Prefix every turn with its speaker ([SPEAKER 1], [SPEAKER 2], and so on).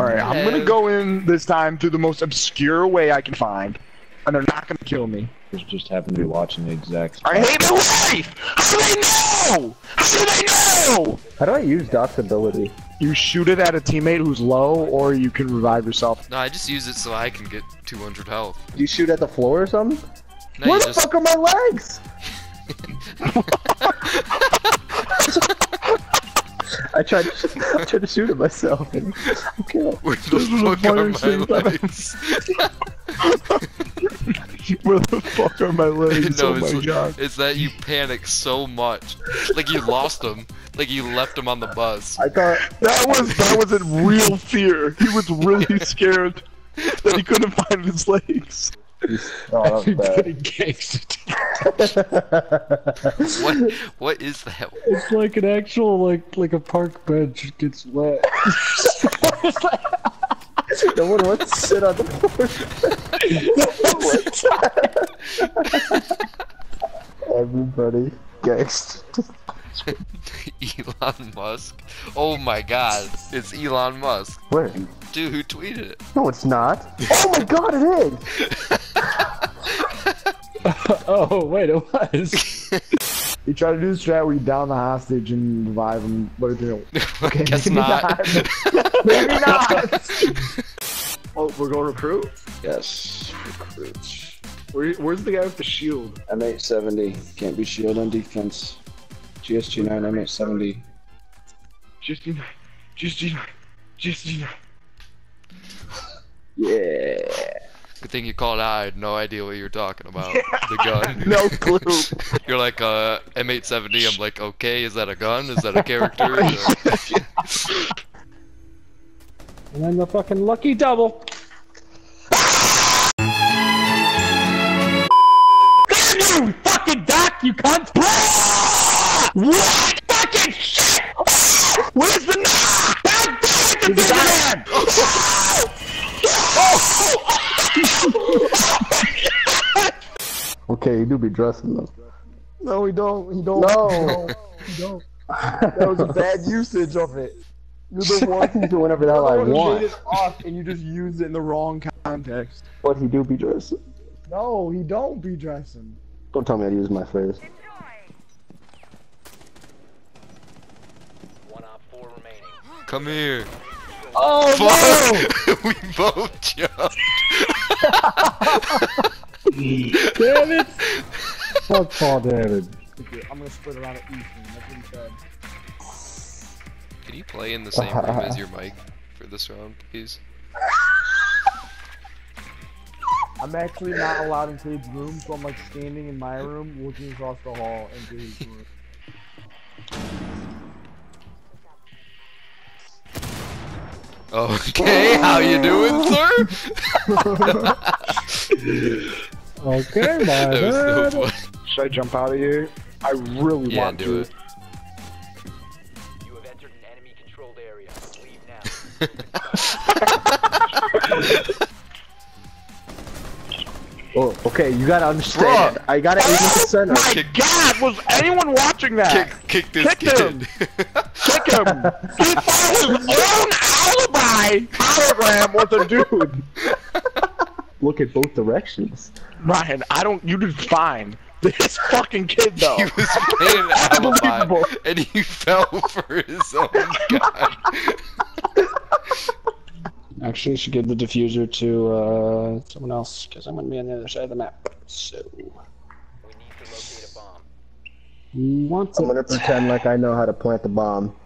[SPEAKER 1] Alright, I'm gonna go in this time through the most obscure way I can find. And they're not gonna kill me.
[SPEAKER 2] Just- Just happen to be watching the exact.
[SPEAKER 1] I hate my life! How do they know? How do they know?
[SPEAKER 3] How do I use Doc's ability?
[SPEAKER 1] You shoot it at a teammate who's low, or you can revive yourself.
[SPEAKER 4] No, I just use it so I can get 200 health.
[SPEAKER 3] You shoot at the floor or something?
[SPEAKER 4] No,
[SPEAKER 3] Where the
[SPEAKER 4] just
[SPEAKER 3] fuck are my legs? I tried, I tried to shoot at myself and I'm killed.
[SPEAKER 4] where the fuck are my legs?
[SPEAKER 1] Where the fuck are my legs?
[SPEAKER 4] no,
[SPEAKER 1] oh my
[SPEAKER 4] it's,
[SPEAKER 1] god.
[SPEAKER 4] it's that you panic so much, like you lost them, like you left them on the bus.
[SPEAKER 3] I thought,
[SPEAKER 1] That was that was in real fear. He was really scared that he couldn't find his legs.
[SPEAKER 3] Oh, that was bad.
[SPEAKER 4] What? What is that?
[SPEAKER 5] It's like an actual like like a park bench gets wet.
[SPEAKER 3] No one wants to sit on the floor. Everybody, gangst.
[SPEAKER 4] Elon Musk. Oh my God! It's Elon Musk.
[SPEAKER 3] Where?
[SPEAKER 4] Dude, who tweeted it?
[SPEAKER 3] No, it's not. Oh my god, it is!
[SPEAKER 5] Oh wait, it was.
[SPEAKER 1] He tried to do the strat where you down the hostage and revive him, but it didn't.
[SPEAKER 4] Okay, Guess not.
[SPEAKER 1] Maybe not. oh, we're going to recruit.
[SPEAKER 2] Yes, recruits.
[SPEAKER 1] Where, where's the guy with the shield?
[SPEAKER 2] M870 can't be shield on defense. GSG9 M870.
[SPEAKER 1] Just G9. Just G9. Just G9.
[SPEAKER 2] Yeah.
[SPEAKER 4] Good thing you called out. I had no idea what you were talking about. The gun.
[SPEAKER 1] No clue.
[SPEAKER 4] You're like uh M870. I'm like, okay, is that a gun? Is that a character?
[SPEAKER 5] and then the fucking lucky double. you fucking doc, you cunt!
[SPEAKER 1] what? Fucking shit! Where's the knock? God damn it, the big man!
[SPEAKER 3] Okay, you do be dressing though.
[SPEAKER 1] No, he don't. He don't.
[SPEAKER 3] No.
[SPEAKER 1] He don't. That was a bad usage of it. You're the
[SPEAKER 3] I
[SPEAKER 1] one
[SPEAKER 3] can do whatever the hell I
[SPEAKER 1] who made
[SPEAKER 3] want.
[SPEAKER 1] it off, and you just used it in the wrong context.
[SPEAKER 3] But he do be dressing.
[SPEAKER 1] No, he don't be dressing.
[SPEAKER 3] Don't tell me how to use my face.
[SPEAKER 4] Come here.
[SPEAKER 1] Oh
[SPEAKER 4] Fuck! we both jumped.
[SPEAKER 5] Damn it! Fuck Paul David.
[SPEAKER 1] no! I'm gonna split around at Ethan. That's what he said.
[SPEAKER 4] Can you play in the same room as your mic for this round, please?
[SPEAKER 1] I'm actually not allowed into his room, so I'm like standing in my room, looking across the hall into his room.
[SPEAKER 4] Okay, how you doing, sir?
[SPEAKER 5] Okay, my
[SPEAKER 4] That was so
[SPEAKER 5] bad.
[SPEAKER 1] Should I jump out of here? I really
[SPEAKER 4] Yeah,
[SPEAKER 1] want
[SPEAKER 4] do
[SPEAKER 1] to.
[SPEAKER 4] it.
[SPEAKER 6] You have entered an enemy controlled area. Leave now.
[SPEAKER 3] Oh, okay, you gotta understand. I gotta aim at the center.
[SPEAKER 1] My
[SPEAKER 4] Kick-
[SPEAKER 1] God, was anyone watching that?
[SPEAKER 4] Kick, kick this
[SPEAKER 1] Kick
[SPEAKER 4] kid.
[SPEAKER 1] him. Kick him! he thought his own alibi hologram was a dude.
[SPEAKER 3] Look at both directions.
[SPEAKER 1] Ryan, I don't. You did fine. This fucking kid though.
[SPEAKER 4] he was playing an alibi, and he fell for his own gun.
[SPEAKER 2] Actually, I should give the defuser to uh, someone else because I'm gonna be on the other side of the map. So
[SPEAKER 6] We need to locate a bomb.
[SPEAKER 5] You want
[SPEAKER 3] I'm gonna pretend like I know how to plant the bomb.